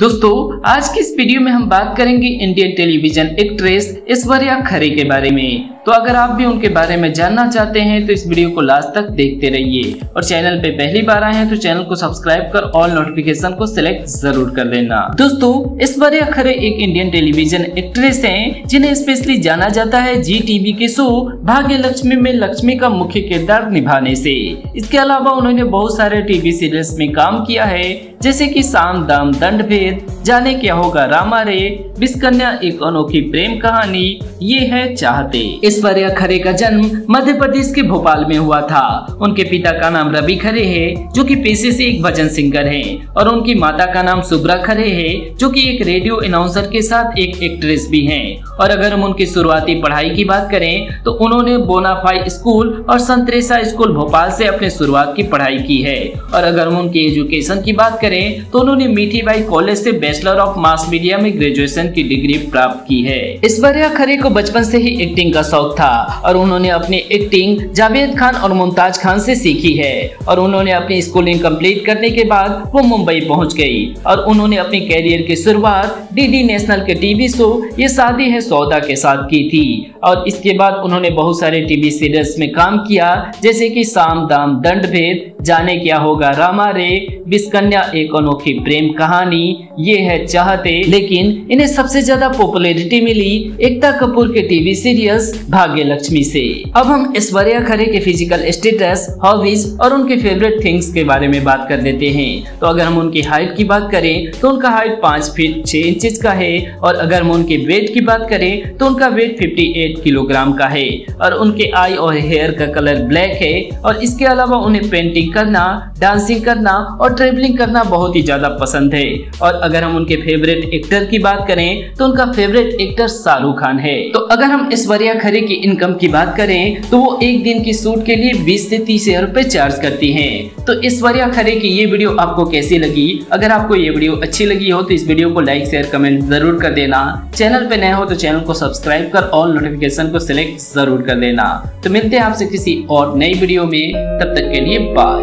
दोस्तों, आज की इस वीडियो में हम बात करेंगे Indian television actress Aishwarya Khare के बारे में। तो अगर आप भी उनके बारे में जानना चाहते हैं तो इस वीडियो को लास्ट तक देखते रहिए। और चैनल पे पहली बार आए हैं तो चैनल को सब्सक्राइब कर ऑल नोटिफिकेशन को सिलेक्ट ज़रूर कर लेना। दोस्तों ऐश्वर्या खरे एक इंडियन टेलीविज़न एक्ट्रेस है, जिन्हें स्पेशली जाना जाता है जी टीवी के शो भाग्य लक्ष्मी में लक्ष्मी का मुख्य किरदार निभाने से। इसके अलावा उन्होंने बहुत सारे टीवी सीरियल्स में काम किया है, जैसे की शाम दाम दंड भेद जाने क्या होगा? रामा रे, विस्कन्या एक अनोखी प्रेम कहानी, ये है चाहते। ऐश्वर्या खरे का जन्म मध्य प्रदेश के भोपाल में हुआ था। उनके पिता का नाम रवि खरे है, जो कि पेशे से एक भजन सिंगर हैं, और उनकी माता का नाम सुब्रा खरे है, जो कि एक रेडियो अनाउंसर के साथ एक एक्ट्रेस भी हैं। और अगर हम उनकी शुरुआती पढ़ाई की बात करें तो उन्होंने बोनाफाई स्कूल और संतरेसा स्कूल भोपाल से अपने शुरुआत की पढ़ाई की है। और अगर हम उनकी एजुकेशन की बात करें तो उन्होंने मीठी बाई कॉलेज से बैचलर ऑफ़ मास मीडिया में ग्रेजुएशन की डिग्री प्राप्त की है। ऐश्वर्या खरे को बचपन से ही एक्टिंग का शौक था और उन्होंने अपनी एक्टिंग जावेद खान और मुमताज़ खान से सीखी है और उन्होंने अपनी स्कूलिंग कंप्लीट करने के बाद वो मुंबई पहुँच गई और उन्होंने अपने कैरियर की शुरुआत डीडी नेशनल के टीवी शो ये शादी है सौदा के साथ की थी और इसके बाद उन्होंने बहुत सारे टीवी सीरियल्स में काम किया, जैसे की शाम दाम, दंड भेद जाने क्या होगा? रामा रे बिस्कन्या एक अनोखी प्रेम कहानी, ये है चाहते, लेकिन इन्हें सबसे ज़्यादा पॉपुलैरिटी मिली एकता कपूर के टीवी सीरियल्स भाग्य लक्ष्मी से। अब हम ऐश्वर्या खरे के फ़िज़िकल स्टेटस हॉबीज और उनके फेवरेट थिंग्स के बारे में बात कर लेते हैं। तो अगर हम उनकी हाइट की बात करें तो उनका हाइट पाँच फीट छह इंच का है, और अगर हम उनके वेट की बात करें तो उनका वेट 58 किलोग्राम का है, और उनके आई और हेयर का कलर ब्लैक है, और इसके अलावा उन्हें पेंटिंग करना डांसिंग करना और ट्रेवलिंग करना बहुत ही ज़्यादा पसंद है। और अगर हम उनके फेवरेट एक्टर की बात करें तो उनका फेवरेट एक्टर शाहरुख खान है। तो अगर हम ऐश्वर्या खरे की इनकम की बात करें तो वो एक दिन की सूट के लिए बीस से तीस हज़ार रूपए चार्ज करती है। तो ऐश्वर्या खरे की ये वीडियो आपको कैसी लगी? अगर आपको ये वीडियो अच्छी लगी हो तो इस वीडियो को लाइक शेयर कमेंट ज़रूर कर देना। चैनल पे नए हो तो चैनल को सब्सक्राइब कर ऑल नोटिफिकेशन को सिलेक्ट ज़रूर कर देना तो मिलते हैं आपसे किसी और नई वीडियो में। तब तक के लिए बाय